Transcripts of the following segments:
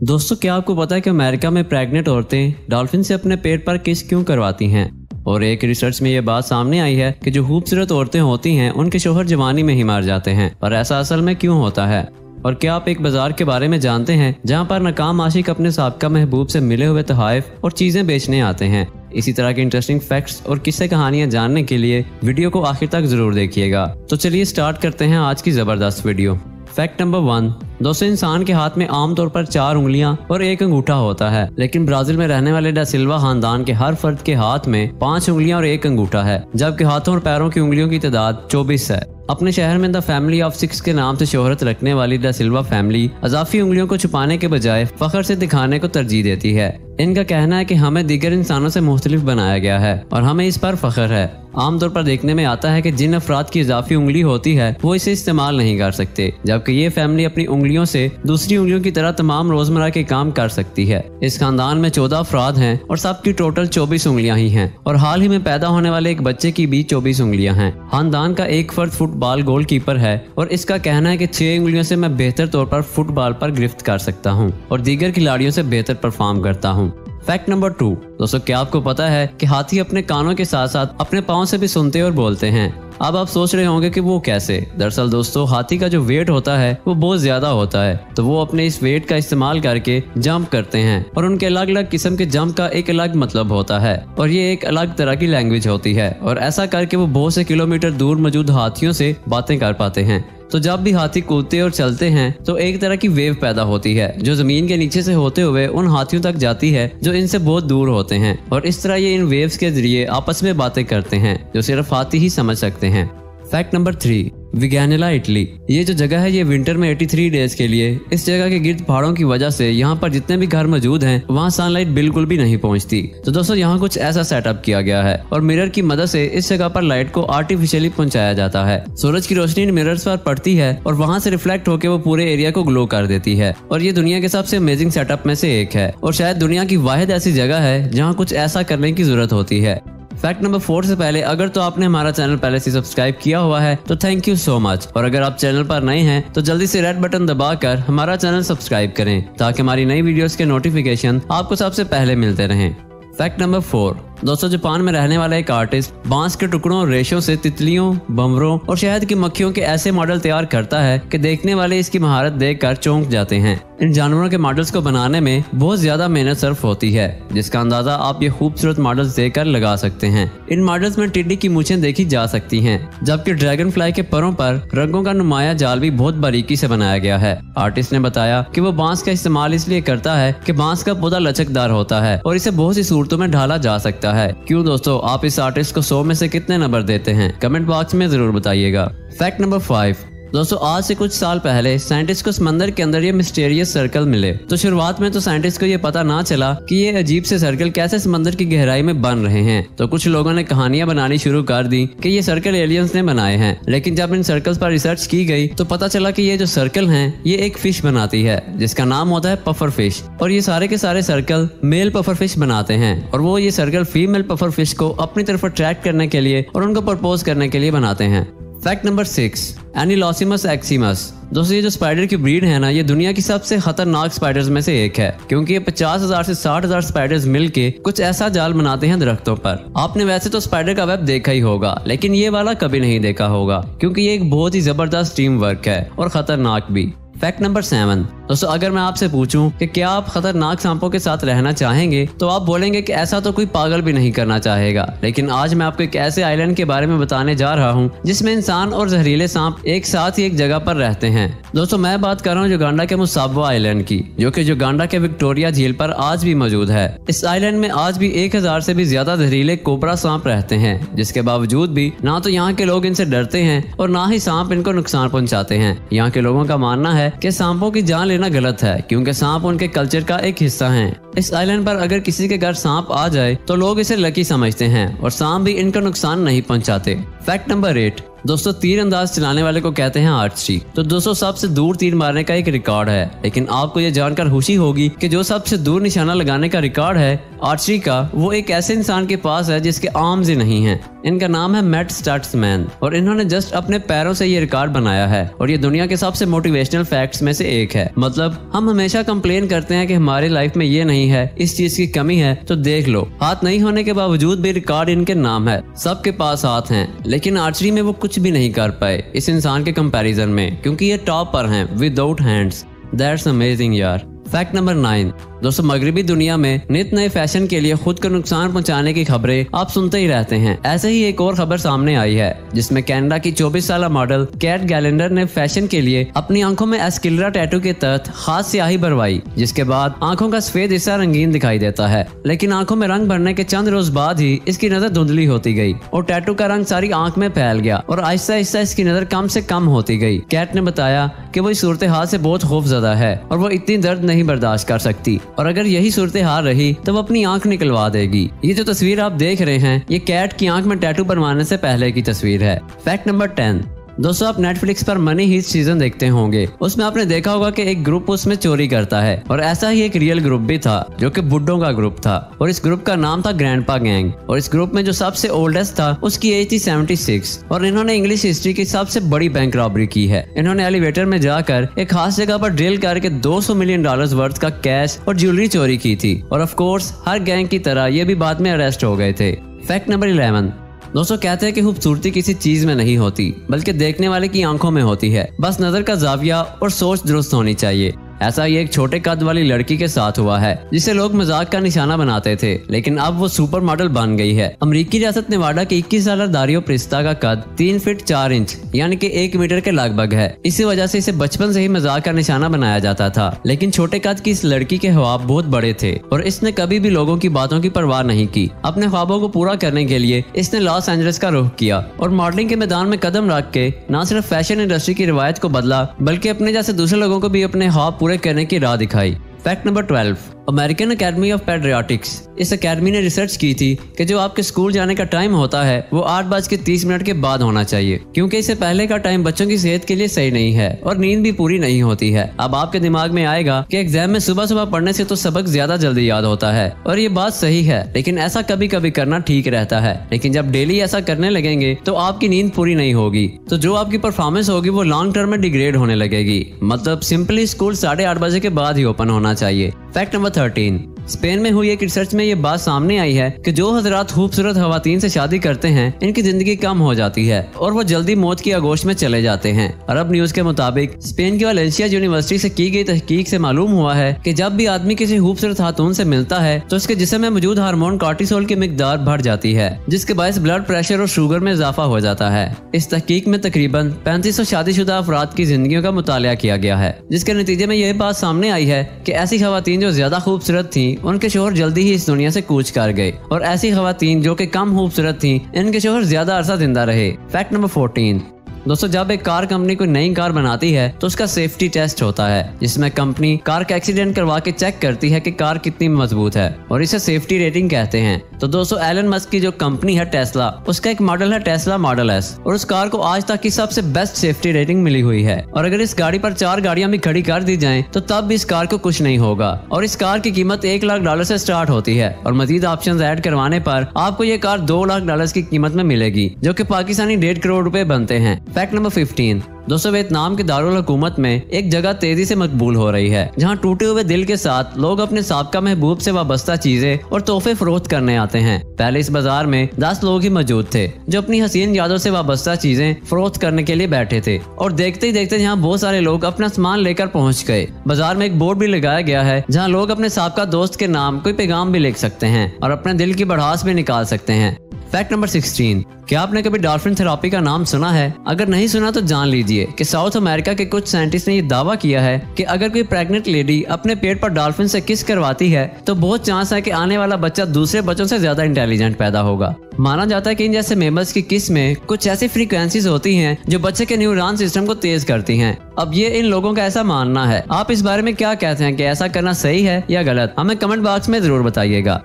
दोस्तों, क्या आपको पता है कि अमेरिका में प्रेग्नेंट औरतें डॉल्फिन से अपने पेट पर किस क्यों करवाती हैं? और एक रिसर्च में ये बात सामने आई है कि जो खूबसूरत औरतें होती हैं, उनके शोहर जवानी में ही मार जाते हैं। पर ऐसा असल में क्यों होता है? और क्या आप एक बाज़ार के बारे में जानते हैं, जहाँ पर नकाम आशिक अपने सबका महबूब से मिले हुए तहफ और चीज़ें बेचने आते हैं? इसी तरह के इंटरेस्टिंग फैक्ट्स और किस्से कहानियाँ जानने के लिए वीडियो को आखिर तक ज़रूर देखिएगा। तो चलिए स्टार्ट करते हैं आज की ज़बरदस्त वीडियो। फैक्ट नंबर वन दोस्तों इंसान के हाथ में आमतौर पर चार उंगलियाँ और एक अंगूठा होता है, लेकिन ब्राज़ील में रहने वाले डासिल्वा खानदान के हर फर्द के हाथ में पाँच उंगलियाँ और एक अंगूठा है, जबकि हाथों और पैरों की उंगलियों की तादाद चौबीस है। अपने शहर में द फैमिली ऑफ़ सिक्स के नाम से शोहरत रखने वाली द सिल्वा फैमिली अजाफी उंगलियों को छुपाने के बजाय फखर से दिखाने को तरजीह देती है। इनका कहना है कि हमें दीगर इंसानों से मुख्तलिफ़ बनाया गया है और हमें इस पर फख्र है। आमतौर पर देखने में आता है कि जिन अफराद की इजाफी उंगली होती है, वो इसे इस्तेमाल नहीं कर सकते, जबकि ये फैमिली अपनी उंगलियों से दूसरी उंगलियों की तरह तमाम रोज़मर्रा के काम कर सकती है। इस खानदान में चौदह अफराद हैं और सबकी टोटल चौबीस उंगलियाँ ही हैं और हाल ही में पैदा होने वाले एक बच्चे की भी चौबीस उंगलियाँ हैं। खानदान का एक फर्द फुटबॉल गोल कीपर है और इसका कहना है की छह उंगलियों से मैं बेहतर तौर पर फुटबॉल पर गिरफ्त कर सकता हूँ और दीगर खिलाड़ियों से बेहतर परफॉर्म करता हूँ। फैक्ट नंबर टू दोस्तों, क्या आपको पता है कि हाथी अपने कानों के साथ साथ अपने पाँव से भी सुनते और बोलते हैं? अब आप सोच रहे होंगे कि वो कैसे? दरअसल दोस्तों, हाथी का जो वेट होता है, वो बहुत ज़्यादा होता है। तो वो अपने इस वेट का इस्तेमाल करके जंप करते हैं। और उनके अलग अलग किस्म के जंप का एक अलग मतलब होता है। और ये एक अलग तरह की लैंग्वेज होती है। और ऐसा करके वो बहुत से किलोमीटर दूर मौजूद हाथियों से बातें कर पाते हैं। तो जब भी हाथी कूदते और चलते हैं तो एक तरह की वेव पैदा होती है, जो ज़मीन के नीचे से होते हुए उन हाथियों तक जाती है, जो इनसे बहुत दूर होते हैं। और इस तरह ये इन वेव्स के ज़रिए आपस में बातें करते हैं, जो सिर्फ़ हाथी ही समझ सकते हैं। Fact number three. विज्ञानिला इटली। ये जो जगह है, ये विंटर में 83 डेज़ के लिए। इस जगह के गिर्द पहाड़ों की वजह से यहाँ पर जितने भी घर मौजूद हैं, वहाँ सनलाइट बिल्कुल भी नहीं पहुँचती। तो दोस्तों, यहाँ कुछ ऐसा सेटअप किया गया है और मिरर की मदद से इस जगह पर लाइट को आर्टिफिशियली पहुँचाया जाता है। सूरज की रोशनी मिरर पर पड़ती है और वहाँ से रिफ्लेक्ट होकर वो पूरे एरिया को ग्लो कर देती है। और ये दुनिया के सबसे अमेजिंग सेटअप में से एक है। और शायद दुनिया की वाहिद ऐसी जगह है जहाँ कुछ ऐसा करने की ज़रूरत होती है। फैक्ट नंबर फोर से पहले, अगर तो आपने हमारा चैनल पहले से सब्सक्राइब किया हुआ है तो थैंक यू सो मच और अगर आप चैनल पर नए हैं तो जल्दी से रेड बटन दबाकर हमारा चैनल सब्सक्राइब करें, ताकि हमारी नई वीडियोस के नोटिफिकेशन आपको सबसे पहले मिलते रहें. फैक्ट नंबर फोर दोस्तों, जापान में रहने वाला एक आर्टिस्ट बाँस के टुकड़ों, रेशों से तितलियों, बमरों और शहद की मक्खियों के ऐसे मॉडल तैयार करता है कि देखने वाले इसकी महारत देखकर चौंक जाते हैं। इन जानवरों के मॉडल्स को बनाने में बहुत ज़्यादा मेहनत सर्फ होती है, जिसका अंदाज़ा आप ये खूबसूरत मॉडल्स देखकर लगा सकते हैं। इन मॉडल्स में टिड्डी की मूछें देखी जा सकती हैं, जबकि ड्रैगन फ्लाई के परों पर रंगों का नुमाया जाल भी बहुत बारीकी से बनाया गया है। आर्टिस्ट ने बताया कि वो बाँस का इस्तेमाल इसलिए करता है कि बाँस का पौधा लचकदार होता है और इसे बहुत सी सूरतों में ढाला जा सकता है क्यों दोस्तों? आप इस आर्टिस्ट को सौ में से कितने नंबर देते हैं? कमेंट बॉक्स में ज़रूर बताइएगा। फैक्ट नंबर फाइव दोस्तों, आज से कुछ साल पहले साइंटिस्ट को समंदर के अंदर ये मिस्टेरियस सर्कल मिले। तो शुरुआत में तो साइंटिस्ट को ये पता ना चला कि ये अजीब से सर्कल कैसे समंदर की गहराई में बन रहे हैं। तो कुछ लोगों ने कहानियाँ बनानी शुरू कर दी कि ये सर्कल एलियंस ने बनाए हैं। लेकिन जब इन सर्कल्स पर रिसर्च की गई तो पता चला कि ये जो सर्कल हैं, ये एक फ़िश बनाती है, जिसका नाम होता है पफर फ़िश और ये सारे के सारे सर्कल मेल पफर फ़िश बनाते हैं। और वो ये सर्कल फीमेल पफर फ़िश को अपनी तरफ़ अट्रैक्ट करने के लिए और उनको प्रपोज करने के लिए बनाते हैं। फैक्ट नंबर सिक्स एनिलोसिमस एक्सिमस दोस्तों, ये जो स्पाइडर की ब्रीड है ना, ये दुनिया की सबसे खतरनाक स्पाइडर्स में से एक है, क्योंकि ये पचास हज़ार से साठ हज़ार स्पाइडर्स मिलके कुछ ऐसा जाल बनाते हैं दरख्तों पर। आपने वैसे तो स्पाइडर का वेब देखा ही होगा, लेकिन ये वाला कभी नहीं देखा होगा, क्योंकि ये एक बहुत ही ज़बरदस्त टीम वर्क है और खतरनाक भी। फैक्ट नंबर सेवन दोस्तों, अगर मैं आपसे पूछूँ कि क्या आप खतरनाक सांपों के साथ रहना चाहेंगे तो आप बोलेंगे कि ऐसा तो कोई पागल भी नहीं करना चाहेगा। लेकिन आज मैं आपको एक ऐसे आइलैंड के बारे में बताने जा रहा हूँ, जिसमें इंसान और जहरीले सांप एक साथ ही एक जगह पर रहते हैं। दोस्तों, मैं बात कर रहा हूँ जोगांडा के मुसाबवा आइलैंड की, जो कि जोगांडा के विक्टोरिया झील पर आज भी मौजूद है। इस आइलैंड में आज भी एक हज़ार से भी ज़्यादा जहरीले कोबरा सांप रहते हैं, जिसके बावजूद भी ना तो यहाँ के लोग इनसे डरते हैं और ना ही सांप इनको नुकसान पहुँचाते हैं। यहाँ के लोगों का मानना है की सांपों की जान गलत है, क्योंकि सांप उनके कल्चर का एक हिस्सा है। इस आइलैंड पर अगर किसी के घर सांप आ जाए तो लोग इसे लकी समझते हैं, और सांप भी इनका नुकसान नहीं पहुंचाते। फैक्ट नंबर एट दोस्तों तीर अंदाज चलाने वाले को कहते हैं आर्चरी तो दोस्तों सबसे दूर तीर मारने का एक रिकॉर्ड है। लेकिन आपको ये जानकर खुशी होगी कि जो सबसे दूर निशाना लगाने का रिकॉर्ड है आर्चरी का, वो एक ऐसे इंसान के पास है जिसके आर्म्स ही नहीं है। इनका नाम है मैट स्टार्ट्समैन और इन्होंने जस्ट अपने पैरों से ये रिकॉर्ड बनाया है। और ये दुनिया के सबसे मोटिवेशनल फैक्ट्स में से एक है। मतलब हम हमेशा कंप्लेन करते हैं कि हमारी लाइफ में ये नहीं है, इस चीज़ की कमी है तो देख लो। हाथ नहीं होने के बावजूद भी रिकॉर्ड इनके नाम है। सबके पास हाथ हैं। लेकिन आर्चरी में वो कुछ भी नहीं कर पाए इस इंसान के कंपैरिजन में, क्योंकि ये टॉप पर हैं विदाउट हैंड्स दैट्स अमेजिंग यार फैक्ट नंबर नाइन दोस्तों, मगरबी दुनिया में नित नए फ़ैशन के लिए खुद को नुकसान पहुँचाने की खबरें आप सुनते ही रहते हैं। ऐसे ही एक और खबर सामने आई है, जिसमें कनाडा की 24 साल मॉडल कैट गैलेंडर ने फ़ैशन के लिए अपनी आँखों में एस्किलरा टैटू के तहत खास स्याही भरवाई, जिसके बाद आँखों का सफ़ेद हिस्सा रंगीन दिखाई देता है। लेकिन आँखों में रंग भरने के चंद रोज बाद ही इसकी नज़र धुंधली होती गई और टैटू का रंग सारी आँख में फैल गया और आहिस्ता आहिस्ता इसकी नज़र कम से कम होती गई। कैट ने बताया कि वो इस सूरत हाल से बहुत खौफजदा है और वो इतनी दर्द नहीं बर्दाश्त कर सकती। और अगर यही सूरत हाल रही तो वो अपनी आँख निकलवा देगी। ये जो तस्वीर आप देख रहे हैं, ये कैट की आँख में टैटू बनवाने से पहले की तस्वीर है। फैक्ट नंबर टेन दोस्तों, आप नेटफ्लिक्स पर मनी ही सीज़न देखते होंगे। उसमें आपने देखा होगा कि एक ग्रुप उसमें चोरी करता है। और ऐसा ही एक रियल ग्रुप भी था, जो कि बुड्ढों का ग्रुप था। और इस ग्रुप का नाम था ग्रैंडपा गैंग और इस ग्रुप में जो सबसे ओल्डेस्ट था, उसकी एज थी सेवेंटी और इन्होंने इंग्लिश हिस्ट्री की सबसे बड़ी बैंक रॉबरी की है। इन्होंने एलिवेटर में जाकर एक खास जगह पर ड्रिल करके 200 मिलियन डॉलर्स वर्थ का कैश और ज्वेलरी चोरी की थी। और ऑफ़ कोर्स हर गैंग की तरह ये भी बाद में अरेस्ट हो गए थे। फैक्ट नंबर इलेवन दोस्तों, कहते हैं कि खूबसूरती किसी चीज़ में नहीं होती, बल्कि देखने वाले की आँखों में होती है। बस नज़र का जाविया और सोच दुरुस्त होनी चाहिए। ऐसा ही एक छोटे कद वाली लड़की के साथ हुआ है, जिसे लोग मज़ाक का निशाना बनाते थे, लेकिन अब वो सुपर मॉडल बन गई है। अमरीकी रियासत नेवाडा की 21 साल दारियो प्रिस्ता का कद तीन फीट चार इंच, यानी की एक मीटर के लगभग है। इसी वजह से इसे बचपन से ही मज़ाक का निशाना बनाया जाता था। लेकिन छोटे कद की इस लड़की के ख्वाब बहुत बड़े थे, और इसने कभी भी लोगों की बातों की परवाह नहीं की। अपने ख्वाबों को पूरा करने के लिए इसने लॉस एंजल्स का रुख किया, और मॉडलिंग के मैदान में कदम रख के न सिर्फ़ फ़ैशन इंडस्ट्री की रिवायत को बदला, बल्कि अपने जैसे दूसरे लोगों को भी अपने ख्वाब पूरे करने की राह दिखाई। Fact number twelve American academy of pediatrics इस अकेडमी ने रिसर्च की थी कि जो आपके स्कूल जाने का टाइम होता है, वो आठ बज के तीस मिनट के बाद होना चाहिए, क्योंकि इससे पहले का टाइम बच्चों की सेहत के लिए सही नहीं है और नींद भी पूरी नहीं होती है। अब आपके दिमाग में आएगा कि एग्ज़ाम में सुबह सुबह पढ़ने से तो सबक ज़्यादा जल्दी याद होता है, और ये बात सही है, लेकिन ऐसा कभी कभी करना ठीक रहता है। लेकिन जब डेली ऐसा करने लगेंगे तो आपकी नींद पूरी नहीं होगी। तो जो आपकी परफॉर्मेंस होगी, वो लॉन्ग टर्म में डिग्रेड होने लगेगी। मतलब सिंपली स्कूल साढ़े आठ बजे के बाद ही ओपन होना चाहिए। फैक्ट नंबर थर्टीन स्पेन में हुई एक रिसर्च में ये बात सामने आई है कि जो हजरात खूबसूरत खातन से शादी करते हैं, इनकी ज़िंदगी कम हो जाती है और वो जल्दी मौत की आगोश में चले जाते हैं। अरब न्यूज़ के मुताबिक, स्पेन की वालेंसिया यूनिवर्सिटी से की गई तहकीक से मालूम हुआ है कि जब भी आदमी किसी खूबसूरत खातून से मिलता है तो उसके जिसम में मौजूद हार्मोन कार्टिसोल की मकदार बढ़ जाती है, जिसके बायस ब्लड प्रेशर और शुगर में इजाफा हो जाता है। इस तहकीक में तकरीबन पैंतीस सौ शादीशुदा अफराद की ज़िंदगी का मुताल किया गया है, जिसके नतीजे में यह बात सामने आई है की ऐसी खातन जो ज़्यादा खूबसूरत थी उनके शोहर जल्दी ही इस दुनिया से कूच कर गए और ऐसी खातन जो कि कम खूबसूरत थी, इनके शोहर ज़्यादा अरसा ज़िंदा रहे। Fact number fourteen. दोस्तों, जब एक कार कंपनी कोई नई कार बनाती है तो उसका सेफ्टी टेस्ट होता है, जिसमें कंपनी कार का एक्सीडेंट करवा के चेक करती है कि कार कितनी मज़बूत है, और इसे सेफ्टी रेटिंग कहते हैं। तो दोस्तों एलन मस्क की जो कंपनी है टेस्ला उसका एक मॉडल है टेस्ला मॉडल एस और उस कार को आज तक की सबसे बेस्ट सेफ्टी रेटिंग मिली हुई है। और अगर इस गाड़ी पर चार गाड़ियाँ भी खड़ी कर दी जाए तो तब भी इस कार को कुछ नहीं होगा, और इस कार की कीमत एक लाख डॉलर से स्टार्ट होती है, और मजीद ऑप्शन ऐड करवाने पर आपको ये कार दो लाख डॉलर की कीमत में मिलेगी, जो की पाकिस्तानी डेढ़ करोड़ रूपए बनते हैं। फैक्ट नंबर फिफ्टीन दोस्तों, वियतनाम के दारुल हुकूमत में एक जगह तेज़ी से मकबूल हो रही है, जहाँ टूटे हुए दिल के साथ लोग अपने सबका महबूब से वाबस्ता चीज़ें और तोहफे फरोख्त करने आते हैं। पहले इस बाज़ार में दस लोग ही मौजूद थे, जो अपनी हसीन यादों से वाबस्ता चीज़ें फरोख्त करने के लिए बैठे थे और देखते ही देखते यहाँ बहुत सारे लोग अपना सामान लेकर पहुँच गए। बाज़ार में एक बोर्ड भी लगाया गया है, जहाँ लोग अपने सबका दोस्त के नाम कोई पैगाम भी लिख सकते हैं और अपने दिल की बढ़ास भी निकाल सकते हैं। फैक्ट नंबर सिक्सटीन क्या आपने कभी डॉल्फिन थेरापी का नाम सुना है? अगर नहीं सुना तो जान लीजिए कि साउथ अमेरिका के कुछ साइंटिस्ट ने ये दावा किया है कि अगर कोई प्रेग्नेंट लेडी अपने पेट पर डॉल्फिन से किस करवाती है तो बहुत चांस है कि आने वाला बच्चा दूसरे बच्चों से ज़्यादा इंटेलिजेंट पैदा होगा। माना जाता है कि इन जैसे मेमल्स की किसमें कुछ ऐसी फ्रीक्वेंसीज होती हैं जो बच्चे के न्यूरॉन सिस्टम को तेज करती हैं। अब ये इन लोगों का ऐसा मानना है। आप इस बारे में क्या कहते हैं कि ऐसा करना सही है या गलत? हमें कमेंट बॉक्स में ज़रूर बताइएगा।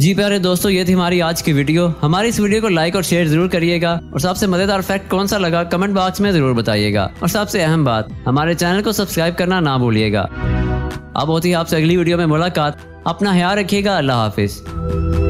जी प्यारे दोस्तों, ये थी हमारी आज की वीडियो। हमारी इस वीडियो को लाइक और शेयर ज़रूर करिएगा। और सबसे मज़ेदार फैक्ट कौन सा लगा कमेंट बॉक्स में ज़रूर बताइएगा। और सबसे अहम बात, हमारे चैनल को सब्सक्राइब करना ना भूलिएगा। अब होती है आपसे अगली वीडियो में मुलाकात। अपना ख्याल रखिएगा, अल्लाह हाफिज़।